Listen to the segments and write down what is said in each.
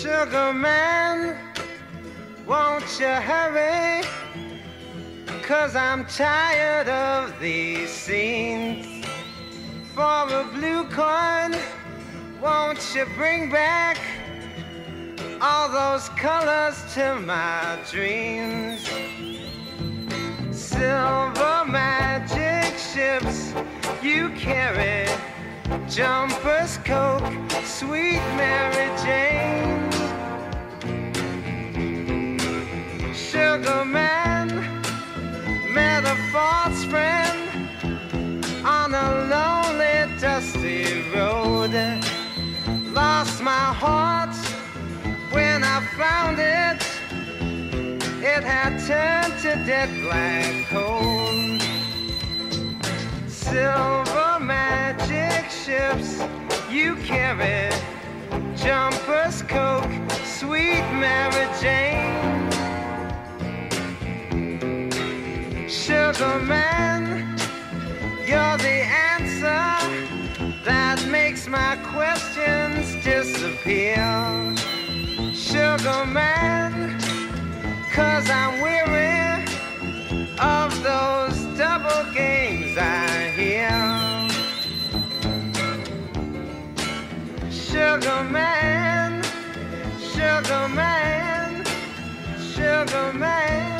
Sugar man, won't you hurry? Cause I'm tired of these scenes. For a blue coin, won't you bring back all those colors to my dreams? Silver magic ships you carry, jumpers, coke, sweet Mary Jane. Sugar man, met a false friend on a lonely, dusty road. Lost my heart when I found it. It had turned to dead black coal. Silver magic ships you carry, jumpers, coke, sweet Mary Jane. Sugar man, you're the answer that makes my questions disappear. Sugar man, cause I'm weary of those double games I hear. Sugar man, sugar man, sugar man,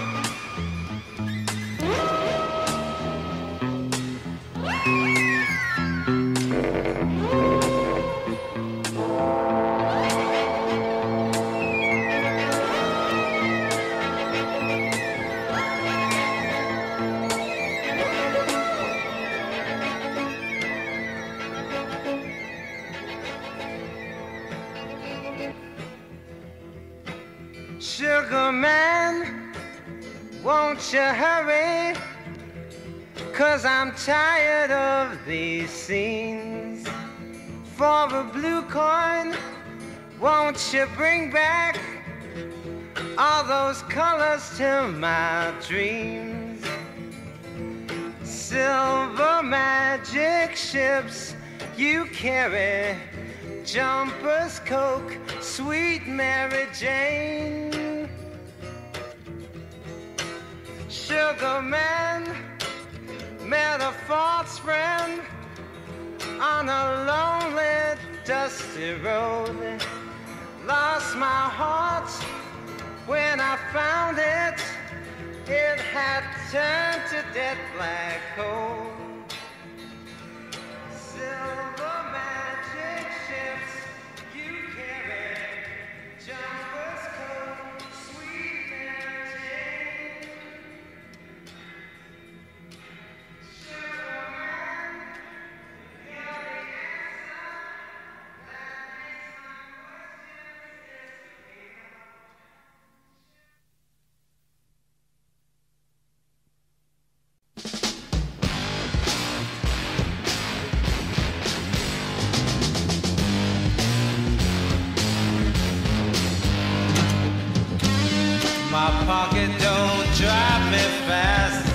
you bring back all those colors to my dreams? Silver magic ships you carry, jumpers, coke, sweet Mary Jane. Sugar man met a false friend on a lonely, dusty road. Lost my heart when I found it. It had turned to dead black coal. Pocket don't drive me fast.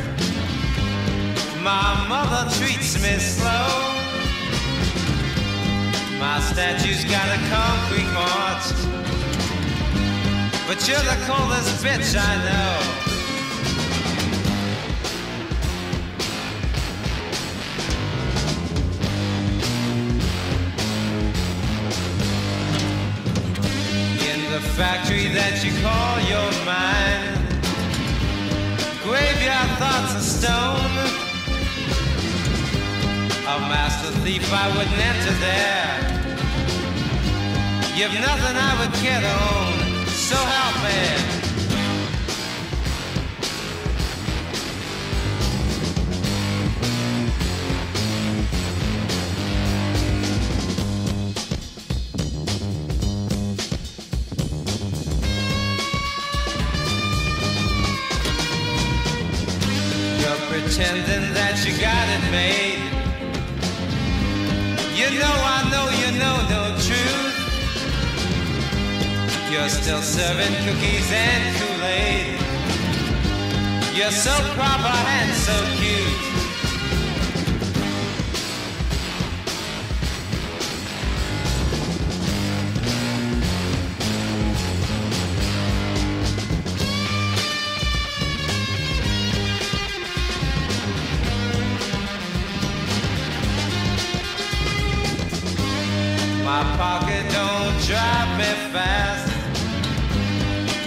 My mother treats me slow. My statue's got a concrete heart. But you're the coolest bitch I know. Factory that you call your mind. Graveyard thoughts of stone. A master thief, I wouldn't enter there. You've nothing I would care to own, so help me. Pretending that you got it made. You know I know you know no truth. You're still serving cookies and Kool-Aid. You're so proper and so cute.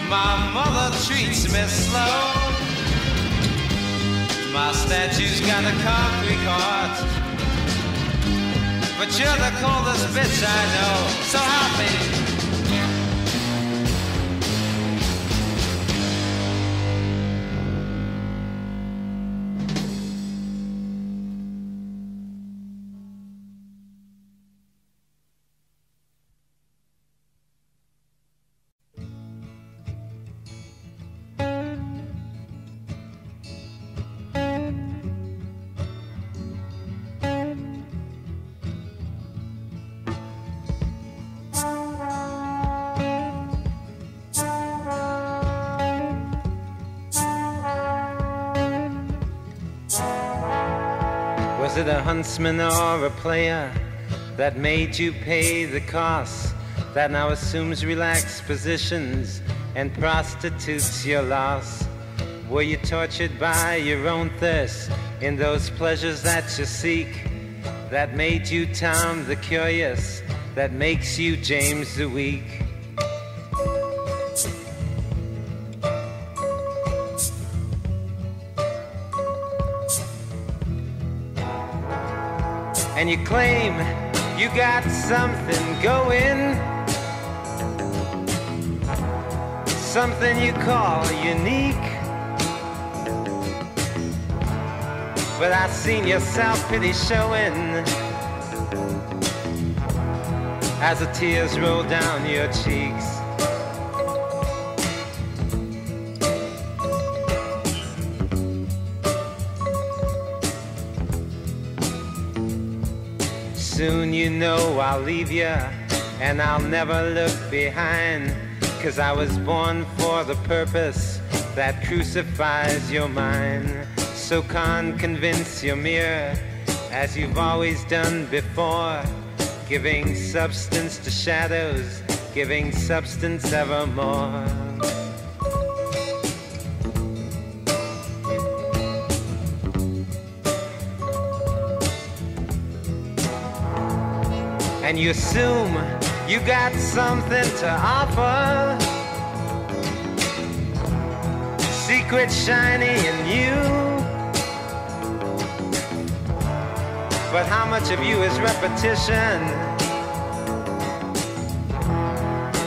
My mother treats me slow. My statue's got a concrete heart. But you're the coldest bitch I know. So happy. Was it a huntsman or a player that made you pay the cost? That now assumes relaxed positions and prostitutes your loss? Were you tortured by your own thirst in those pleasures that you seek? That made you Tom the Curious, that makes you James the Weak? And you claim you got something going, something you call unique. But I seen your self pity showing as the tears roll down your cheeks. Soon you know I'll leave you and I'll never look behind. Cause I was born for the purpose that crucifies your mind. So can't convince your mirror as you've always done before. Giving substance to shadows, giving substance evermore. And you assume you got something to offer. Secret shiny in you. But how much of you is repetition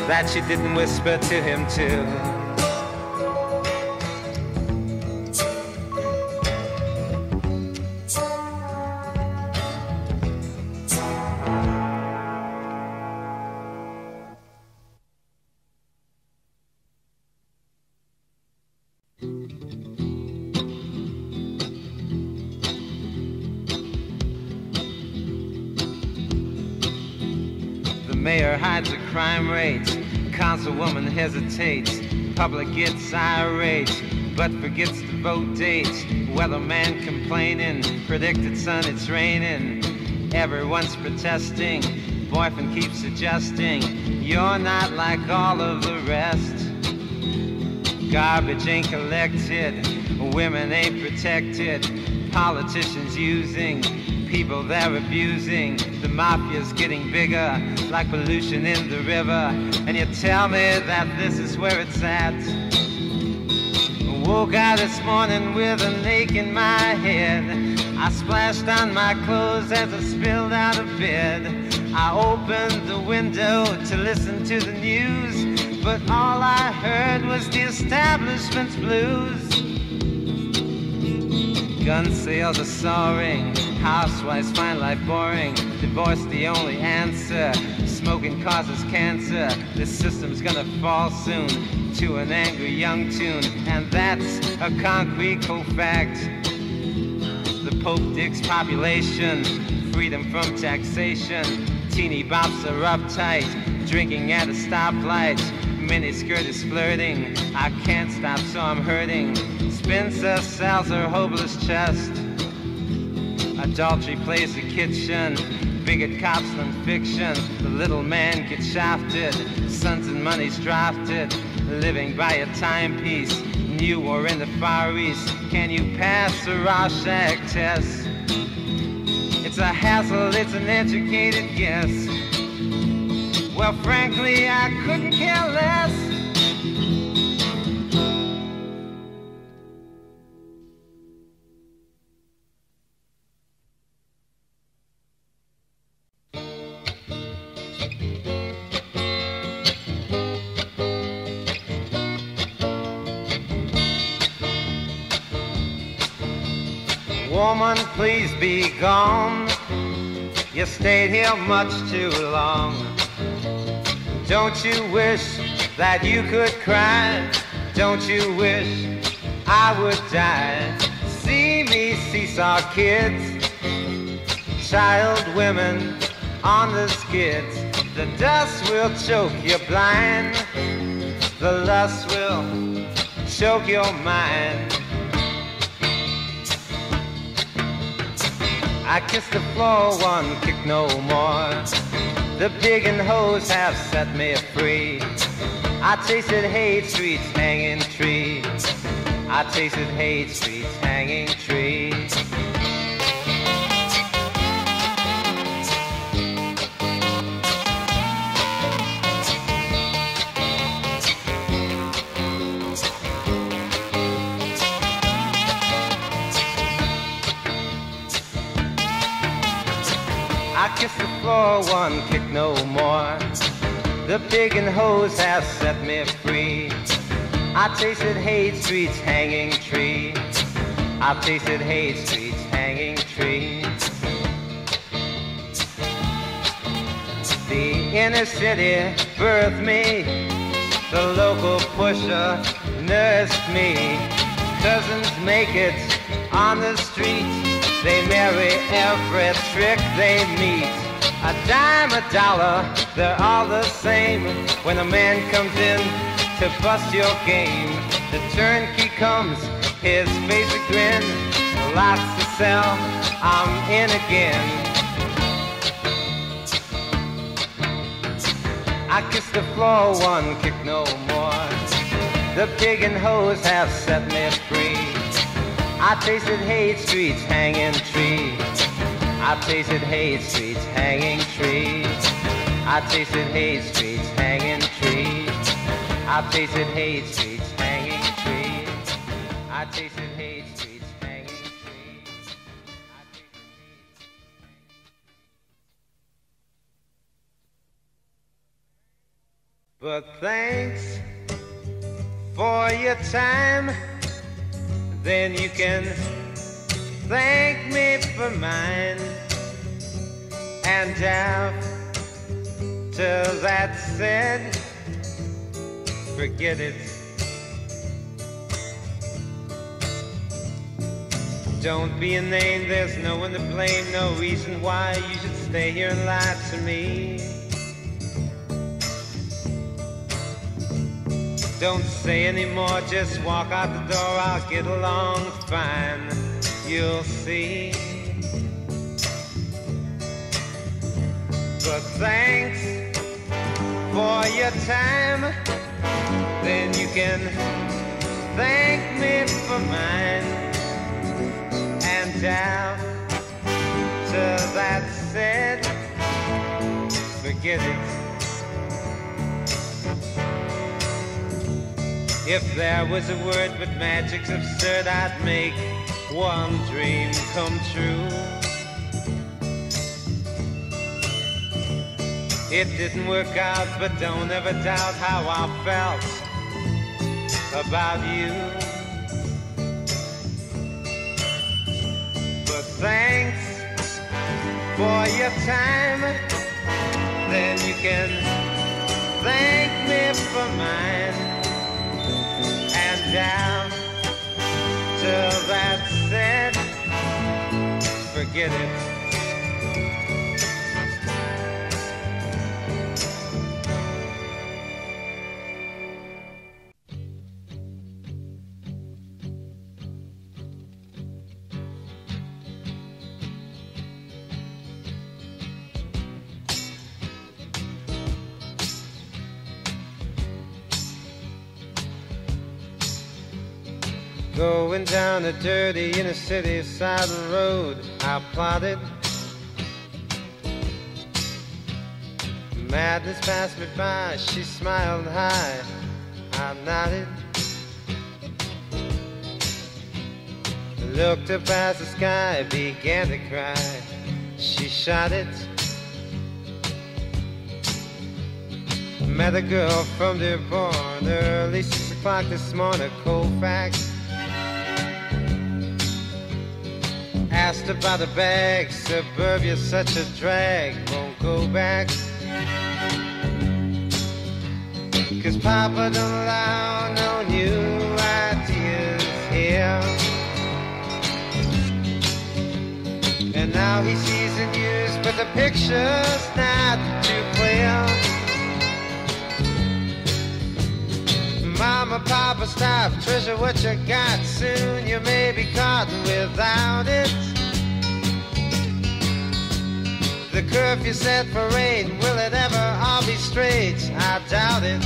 that you didn't whisper to him too? Hesitates. Public gets irate, but forgets to vote dates. Weatherman complaining. Predicted sun, it's raining. Everyone's protesting. Boyfriend keeps adjusting. You're not like all of the rest. Garbage ain't collected. Women ain't protected. Politicians using people they're abusing. The mafia's getting bigger, like pollution in the river. And you tell me that this is where it's at. I woke out this morning with an ache in my head. I splashed on my clothes as I spilled out of bed. I opened the window to listen to the news, but all I heard was the establishment's blues. Gun sales are soaring. Housewives find life boring. Divorce the only answer. Smoking causes cancer. This system's gonna fall soon to an angry young tune. And that's a concrete fact. The Pope digs population. freedom from taxation. Teeny bops are uptight, drinking at a stoplight. Miniskirt is flirting, I can't stop so I'm hurting. Spencer sells her hopeless chest. Adultery plays the kitchen, bigot cops than fiction. The little man gets shafted, sons and money's drafted. Living by a timepiece, new or in the Far East. Can you pass the Rorschach test? It's a hassle, it's an educated guess. Well, frankly, I couldn't care less. Woman, please be gone. You stayed here much too long. Don't you wish that you could cry? Don't you wish I would die? See me seesaw kids, child women on the skids. The dust will choke you blind. The lust will choke your mind. I kiss the floor, one kick no more. The pig and hose have set me free. I tasted hate streets, hanging trees. I tasted hate streets, hanging trees. I kiss the floor, one kick no more. The pig and hose have set me free. I tasted hate streets, hanging tree. I tasted hate streets, hanging tree. The inner city birthed me. The local pusher nursed me. Cousins make it on the street. They marry every trick they meet. A dime, a dollar, they're all the same. When a man comes in to bust your game, the turnkey comes, his face a grin. Lots to sell, I'm in again. I kiss the floor, one kick no more. The pig and hose have set me free. I tasted hate streets, hanging trees. I tasted hate streets, hanging trees. I tasted hate streets, hanging trees. I tasted hate streets, hanging trees. I tasted hate streets, But thanks for your time then you can thank me for mine. And after that said, forget it. Don't be a name, there's no one to blame, no reason why you should stay here and lie to me. Don't say anymore, just walk out the door, I'll get along fine, you'll see. But thanks for your time, then you can thank me for mine. And after that said, forget it. If there was a word but magic's absurd, I'd make one dream come true. It didn't work out, but don't ever doubt how I felt about you. But thanks for your time, then you can thank me for mine down till that said, forget it. Down a dirty inner city side of the road, I plotted. Madness passed me by, she smiled high, I nodded. Looked up as the sky began to cry, she shot it. Met a girl from Dearborn early six o'clock this morning, cold fact. Asked by the bag, suburbia's such a drag, won't go back. Cause Papa don't allow no new ideas here. And now he sees the news, but the picture's not too clear. Mama, Papa, stop, treasure what you got. Soon you may be caught without it. The curfew set for eight, will it ever all be straight? I doubt it.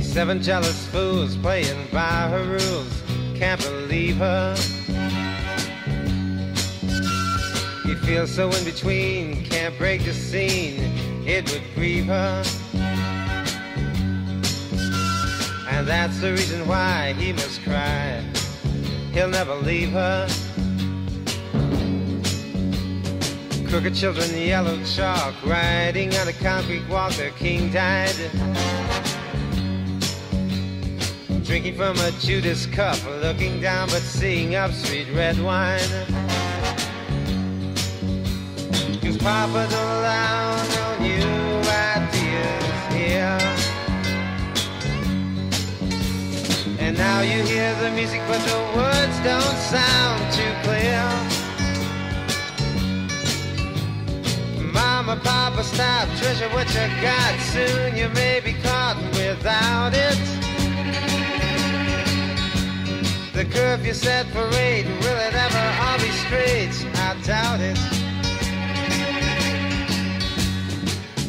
Seven jealous fools playing by her rules, can't believe her. He feels so in between, can't break the scene, it would grieve her. And that's the reason why he must cry. He'll never leave her. Crooked children, yellow chalk, riding on a concrete walk, their king died. Drinking from a Judas cup, looking down but seeing up sweet red wine. Cause Papa don't allow And now you hear the music, but the words don't sound too clear. Mama, Papa, stop, treasure what you got. Soon you may be caught without it. The curfew set for eight, will it ever all be straight? I doubt it.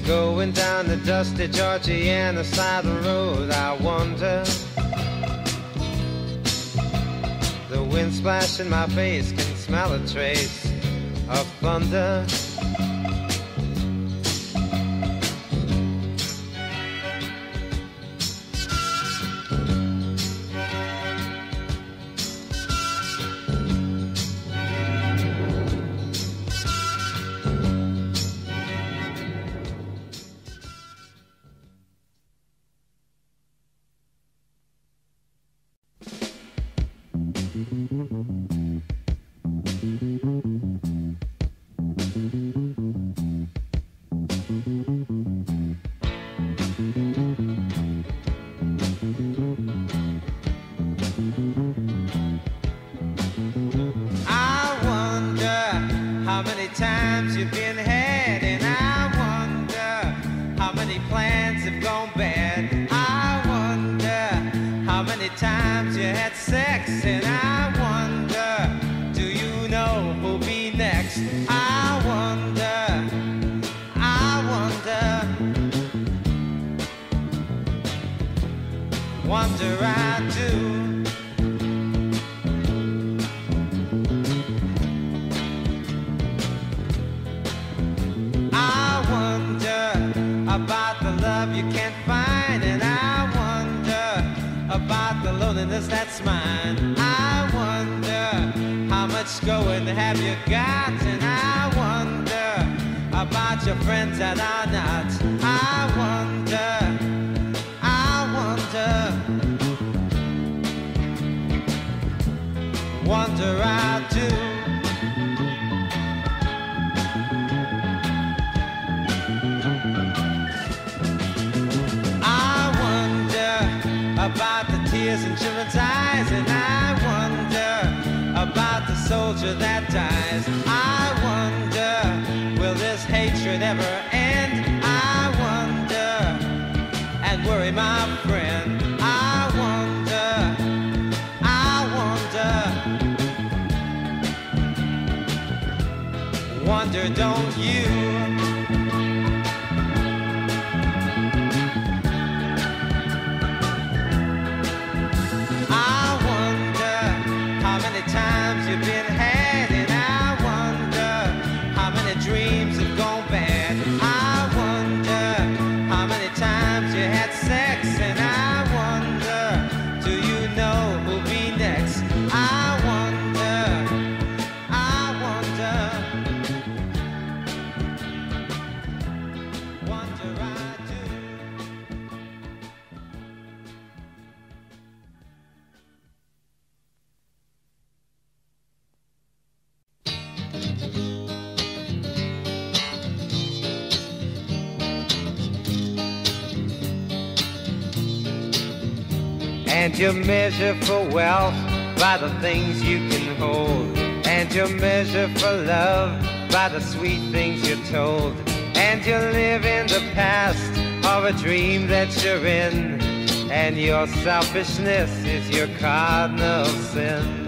Going down the dusty Georgiana side of the road, I wonder. Wind splashing my face can smell a trace of thunder. Gone bad. I wonder how many times you had sex, and I the that's mine. I wonder how much going have you got, and I wonder about your friends that are not. I wonder, I wonder, wonder I do. I wonder about the tears in children's soldier that dies. You measure for wealth by the things you can hold. And you measure for love by the sweet things you're told. And you live in the past of a dream that you're in. And your selfishness is your cardinal sin.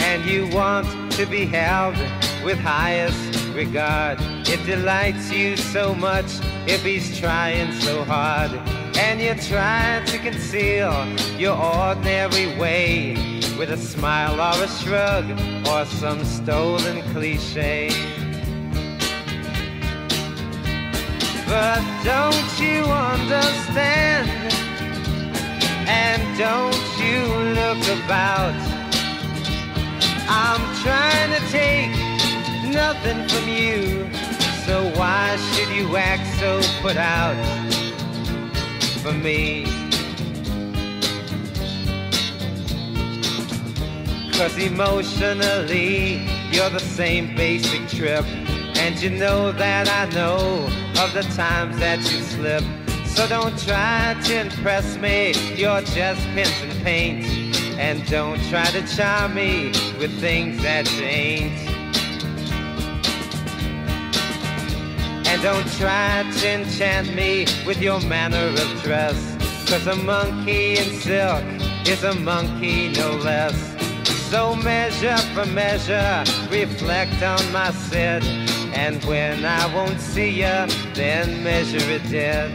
And you want to be held with highest regard. It delights you so much if he's trying so hard and you try to conceal your ordinary way with a smile or a shrug or some stolen cliche. But don't you understand? And don't you look about? I'm trying to take nothing from you, so why should you act so put out? For me. Cause emotionally, you're the same basic trip. And you know that I know of the times that you slip. So don't try to impress me, you're just pins and paint. And don't try to charm me with things that you ain't. Don't try to enchant me with your manner of dress. Cause a monkey in silk is a monkey no less. So measure for measure, reflect on my set. And when I won't see you, then measure it dead.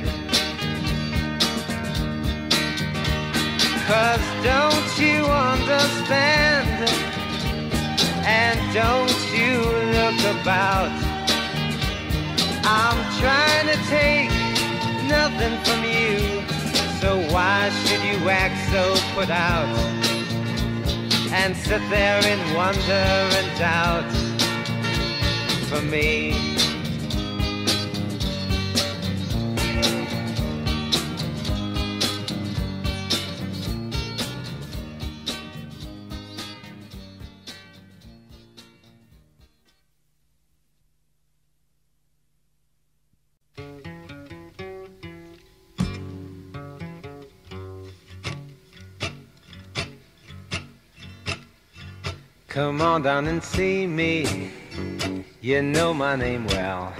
Cause don't you understand? And don't you look about? I'm trying to take nothing from you. So why should you act so put out? And sit there in wonder and doubt for me. On down and see me. You know my name well.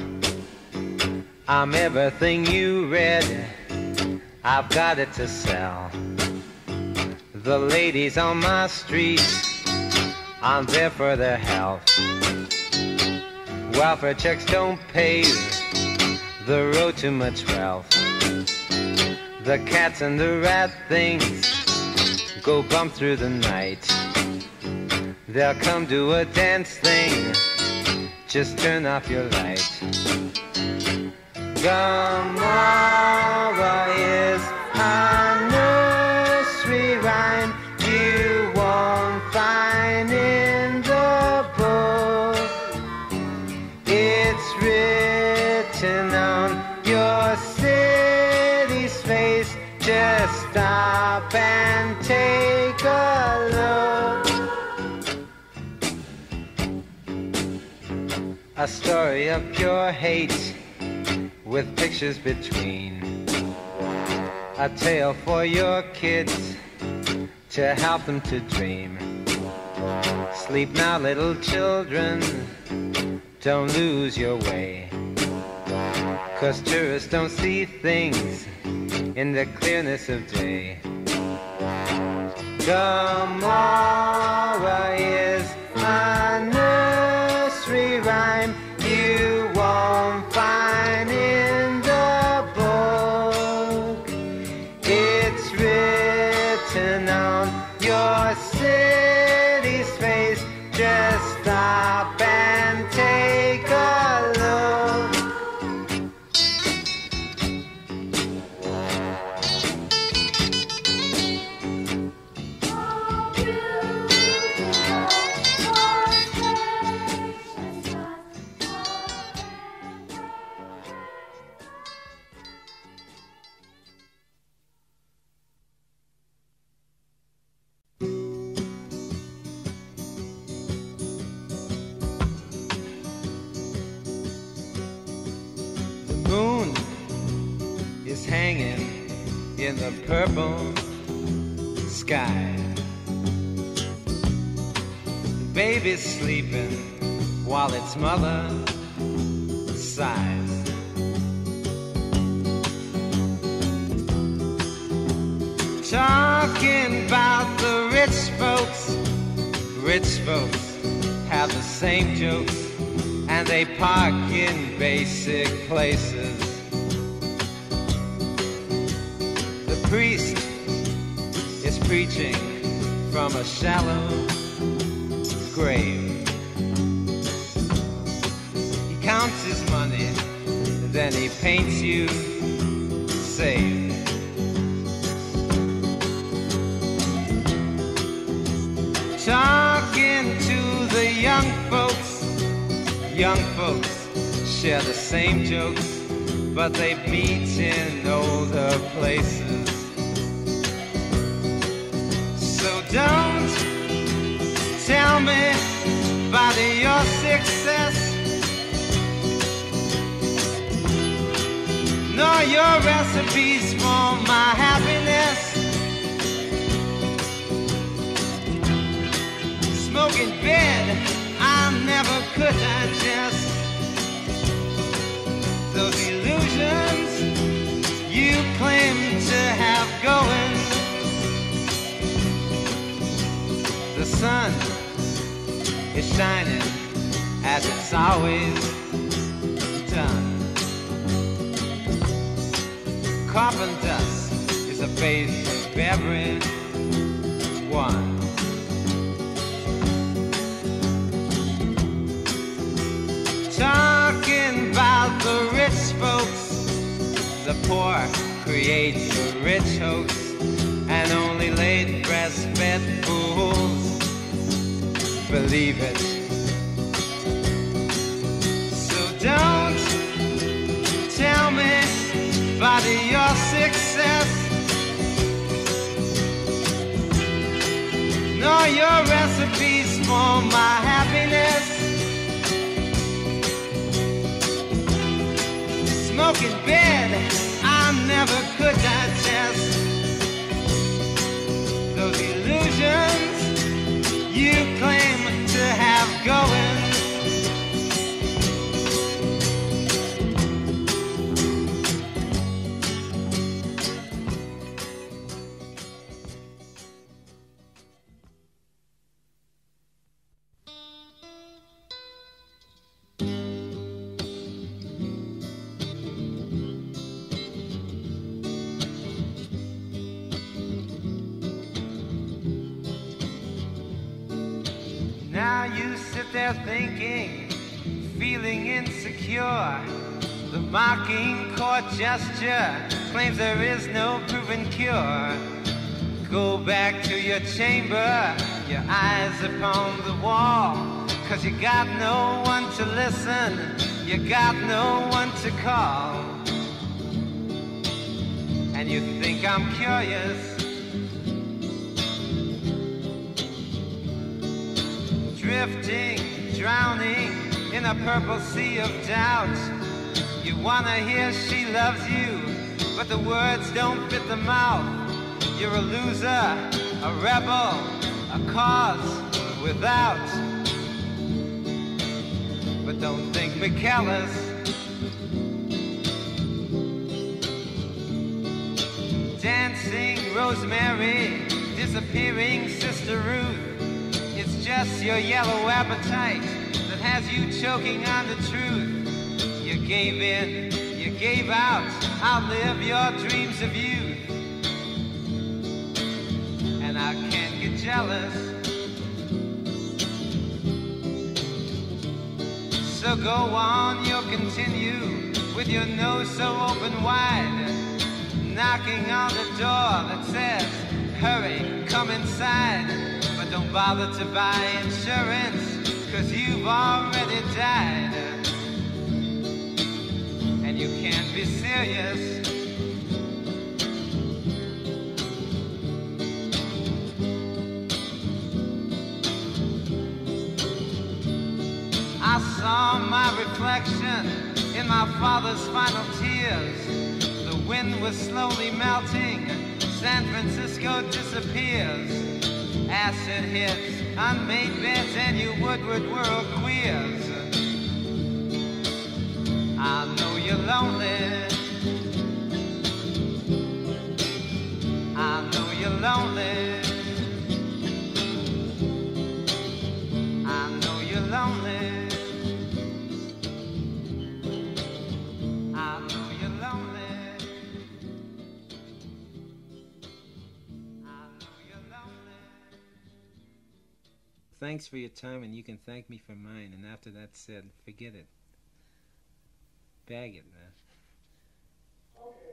I'm everything you read. I've got it to sell. The ladies on my street, I'm there for their health. Welfare checks don't pave the road to much wealth. The cats and the rat things go bump through the night. They'll come to a dance thing. Just turn off your light. Gomorrah is a nursery rhyme you won't find in the book. It's written on your city's face. Just stop and A story of pure hate with pictures between. A tale for your kids to help them to dream. Sleep now, little children, don't lose your way. Cause tourists don't see things in the clearness of day. Gomorrah is my in the purple sky. The baby's sleeping while its mother sighs. Talking about the rich folks, rich folks have the same jokes and they park in basic places. Priest is preaching from a shallow grave. He counts his money, then he paints you safe. Talking to the young folks young folks share the same jokes, but they meet in older places. Don't tell me about your success, nor your recipes for my happiness. Smoking bed I never could digest those illusions you claim to have going. Sun is shining as it's always done. Carbon dust is a base of every one. talking about the rich folks. The poor create the rich hoax, and only late breastfed believe it. So don't tell me about your success. Nor your recipes for my happiness. smoking bed I never could digest. Those illusions you claim to have going. There thinking, feeling insecure. The mocking court gesture claims there is no proven cure. Go back to your chamber, your eyes upon the wall. Cause you got no one to listen, you got no one to call. And you think I'm curious drifting, drowning in a purple sea of doubt. You wanna hear she loves you, but the words don't fit the mouth. You're a loser, a rebel, a cause without. But don't think me callous. Dancing Rosemary, disappearing Sister Ruth just your yellow appetite that has you choking on the truth. You gave in, you gave out, outlive your dreams of youth. And I can't get jealous. So go on, you'll continue with your nose so open wide, knocking on the door that says, Hurry, come inside. Don't bother to buy insurance, cause you've already died. And you can't be serious. I saw my reflection in my father's final tears The wind was slowly melting. San Francisco disappears. Acid hits, unmade beds, and you Woodward world queers. Thanks for your time, and you can thank me for mine. And after that's said, forget it. Bag it, man. Okay.